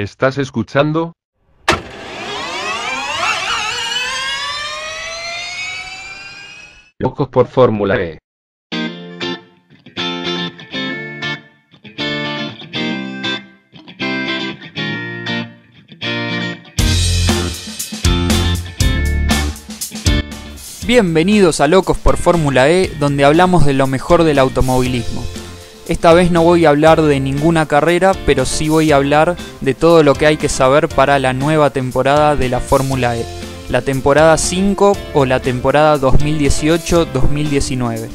¿Estás escuchando? Locos por Fórmula E. Bienvenidos a Locos por Fórmula E, donde hablamos de lo mejor del automovilismo. Esta vez no voy a hablar de ninguna carrera, pero sí voy a hablar de todo lo que hay que saber para la nueva temporada de la Fórmula E, la temporada 5 o la temporada 2018-2019.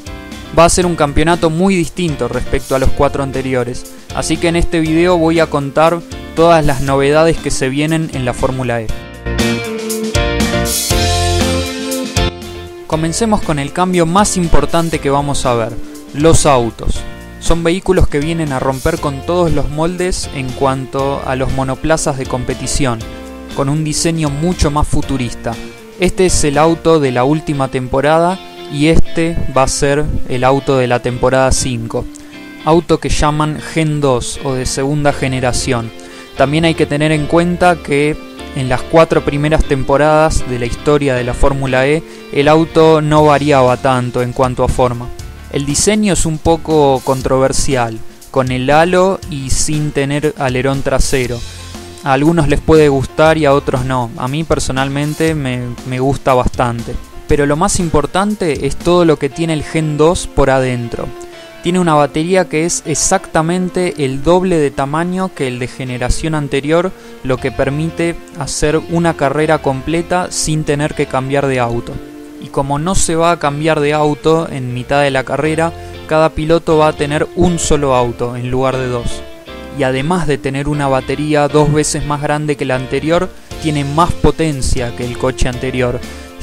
Va a ser un campeonato muy distinto respecto a los cuatro anteriores, así que en este video voy a contar todas las novedades que se vienen en la Fórmula E. Comencemos con el cambio más importante que vamos a ver, los autos. Son vehículos que vienen a romper con todos los moldes en cuanto a los monoplazas de competición, con un diseño mucho más futurista. Este es el auto de la última temporada y este va a ser el auto de la temporada 5. Auto que llaman Gen 2 o de segunda generación. También hay que tener en cuenta que en las cuatro primeras temporadas de la historia de la Fórmula E, el auto no variaba tanto en cuanto a forma. El diseño es un poco controversial, con el halo y sin tener alerón trasero. A algunos les puede gustar y a otros no. A mí personalmente me, me gusta bastante. Pero lo más importante es todo lo que tiene el Gen 2 por adentro tiene una batería que es exactamente el doble de tamaño que el de generación anterior, lo que permite hacer una carrera completa sin tener que cambiar de auto. Y como no se va a cambiar de auto en mitad de la carrera, cada piloto va a tener un solo auto en lugar de dos. Y además de tener una batería dos veces más grande que la anterior, tiene más potencia que el coche anterior.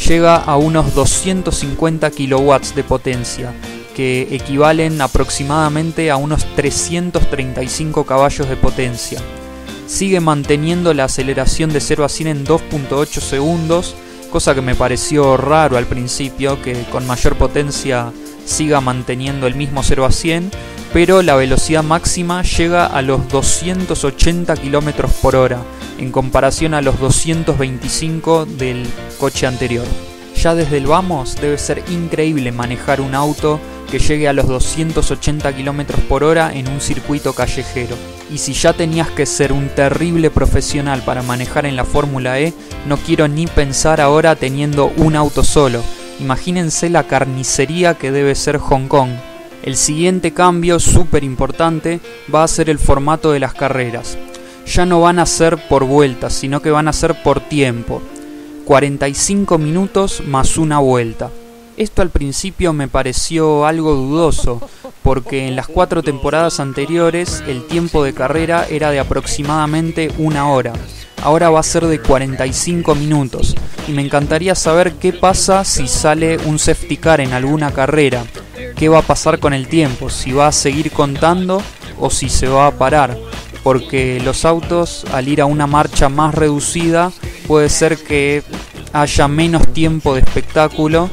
Llega a unos 250 kilowatts de potencia, que equivalen aproximadamente a unos 335 caballos de potencia. Sigue manteniendo la aceleración de 0 a 100 en 2.8 segundos, cosa que me pareció raro al principio, que con mayor potencia siga manteniendo el mismo 0 a 100, pero la velocidad máxima llega a los 280 km por hora, en comparación a los 225 del coche anterior. Ya desde el vamos debe ser increíble manejar un auto que llegue a los 280 km por hora en un circuito callejero. Y si ya tenías que ser un terrible profesional para manejar en la Fórmula E, no quiero ni pensar ahora teniendo un auto solo. Imagínense la carnicería que debe ser Hong Kong. El siguiente cambio súper importante va a ser el formato de las carreras. Ya no van a ser por vueltas, sino que van a ser por tiempo. 45 minutos más una vuelta. Esto al principio me pareció algo dudoso, porque en las cuatro temporadas anteriores el tiempo de carrera era de aproximadamente una hora. Ahora va a ser de 45 minutos y me encantaría saber qué pasa si sale un safety car en alguna carrera. ¿Qué va a pasar con el tiempo? Si va a seguir contando o si se va a parar. Porque los autos al ir a una marcha más reducida puede ser que haya menos tiempo de espectáculo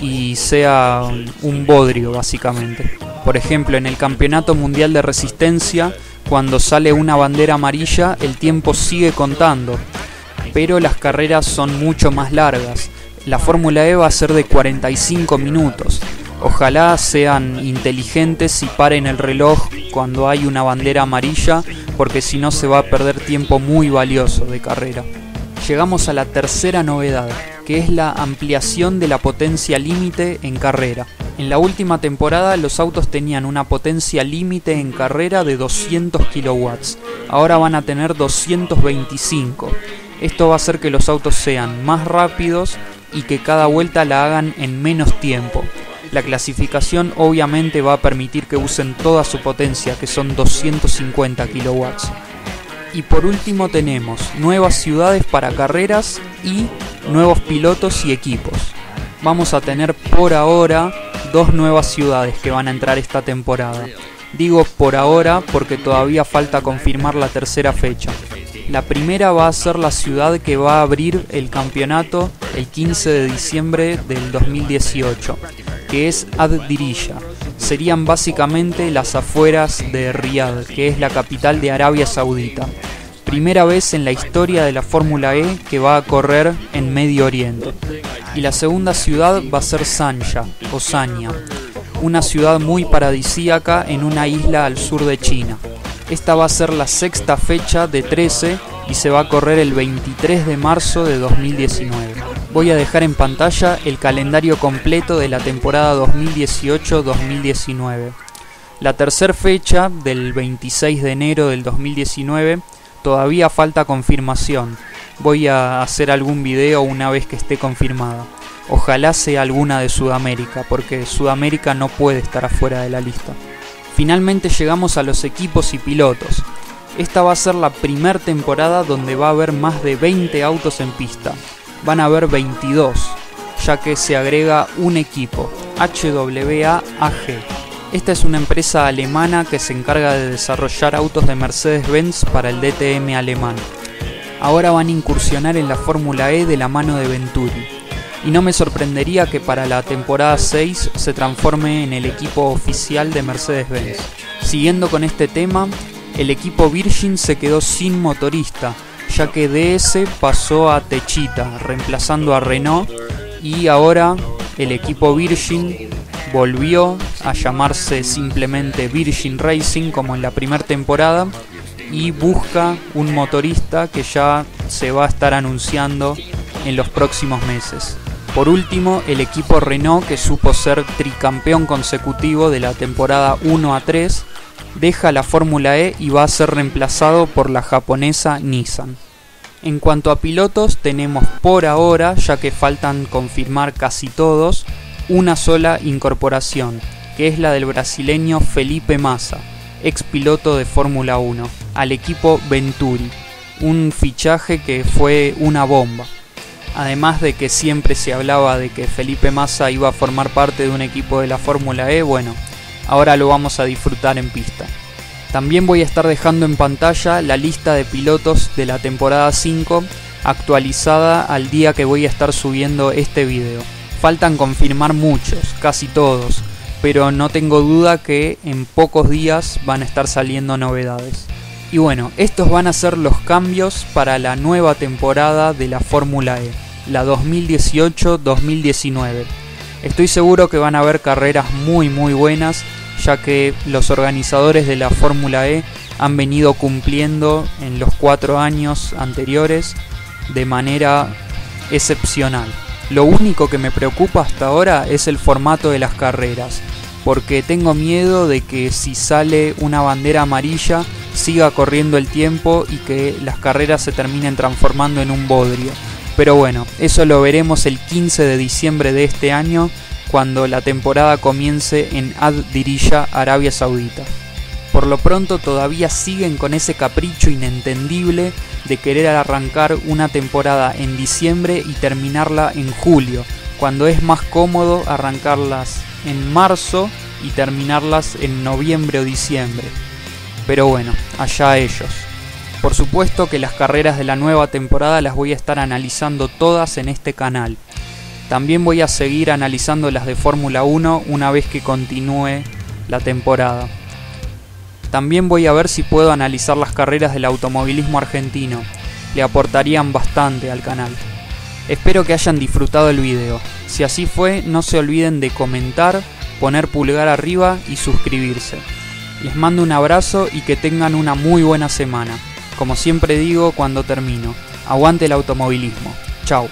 y sea un bodrio básicamente. Por ejemplo, en el Campeonato Mundial de Resistencia, cuando sale una bandera amarilla, el tiempo sigue contando, pero las carreras son mucho más largas. La Fórmula E va a ser de 45 minutos. Ojalá sean inteligentes y paren el reloj cuando hay una bandera amarilla, porque si no se va a perder tiempo muy valioso de carrera. Llegamos a la tercera novedad, que es la ampliación de la potencia límite en carrera. En la última temporada los autos tenían una potencia límite en carrera de 200 kW, ahora van a tener 225. Esto va a hacer que los autos sean más rápidos y que cada vuelta la hagan en menos tiempo. La clasificación obviamente va a permitir que usen toda su potencia, que son 250 kW. Y por último tenemos nuevas ciudades para carreras y nuevos pilotos y equipos. Vamos a tener por ahora dos nuevas ciudades que van a entrar esta temporada. Digo por ahora porque todavía falta confirmar la tercera fecha. La primera va a ser la ciudad que va a abrir el campeonato el 15 de diciembre del 2018, que es Ad Diriyah. Serían básicamente las afueras de Riyadh, que es la capital de Arabia Saudita primera vez en la historia de la Fórmula E que va a correr en Medio Oriente. Y la segunda ciudad va a ser Sanya o Sanya, una ciudad muy paradisíaca en una isla al sur de China. Esta va a ser la sexta fecha de 13 y se va a correr el 23 de marzo de 2019. Voy a dejar en pantalla el calendario completo de la temporada 2018-2019. La tercera fecha del 26 de enero del 2019 todavía falta confirmación. Voy a hacer algún video una vez que esté confirmada. Ojalá sea alguna de Sudamérica, porque Sudamérica no puede estar afuera de la lista. Finalmente llegamos a los equipos y pilotos. Esta va a ser la primera temporada donde va a haber más de 20 autos en pista. Van a haber 22, ya que se agrega un equipo, HWA AG. Esta es una empresa alemana que se encarga de desarrollar autos de Mercedes-Benz para el DTM alemán. Ahora van a incursionar en la Fórmula E de la mano de Venturi. Y no me sorprendería que para la temporada 6 se transforme en el equipo oficial de Mercedes-Benz. Siguiendo con este tema, el equipo Virgin se quedó sin motorista, ya que DS pasó a Techita, reemplazando a Renault, y ahora el equipo Virgin volvió a llamarse simplemente Virgin Racing como en la primera temporada y busca un motorista que ya se va a estar anunciando en los próximos meses. Por último, el equipo Renault, que supo ser tricampeón consecutivo de la temporada 1 a 3, deja la Fórmula E y va a ser reemplazado por la japonesa Nissan. En cuanto a pilotos, tenemos por ahora, ya que faltan confirmar casi todos, una sola incorporación, que es la del brasileño Felipe Massa, ex piloto de Fórmula 1, al equipo Venturi, un fichaje que fue una bomba. Además de que siempre se hablaba de que Felipe Massa iba a formar parte de un equipo de la Fórmula E, bueno, ahora lo vamos a disfrutar en pista. También voy a estar dejando en pantalla la lista de pilotos de la temporada 5 actualizada al día que voy a estar subiendo este video. Faltan confirmar muchos, casi todos, pero no tengo duda que en pocos días van a estar saliendo novedades. Y bueno, estos van a ser los cambios para la nueva temporada de la Fórmula E, la 2018-2019. Estoy seguro que van a haber carreras muy muy buenas ya que los organizadores de la Fórmula E han venido cumpliendo en los cuatro años anteriores de manera excepcional. Lo único que me preocupa hasta ahora es el formato de las carreras, porque tengo miedo de que si sale una bandera amarilla siga corriendo el tiempo y que las carreras se terminen transformando en un bodrio. Pero bueno, eso lo veremos el 15 de diciembre de este año cuando la temporada comience en Ad Diriyah, Arabia Saudita. Por lo pronto todavía siguen con ese capricho inentendible de querer arrancar una temporada en diciembre y terminarla en julio, cuando es más cómodo arrancarlas en marzo y terminarlas en noviembre o diciembre. Pero bueno, allá ellos. Por supuesto que las carreras de la nueva temporada las voy a estar analizando todas en este canal. También voy a seguir analizando las de Fórmula 1 una vez que continúe la temporada. También voy a ver si puedo analizar las carreras del automovilismo argentino. Le aportarían bastante al canal. Espero que hayan disfrutado el video. Si así fue, no se olviden de comentar, poner pulgar arriba y suscribirse. Les mando un abrazo y que tengan una muy buena semana. Como siempre digo cuando termino, aguante el automovilismo. Chao.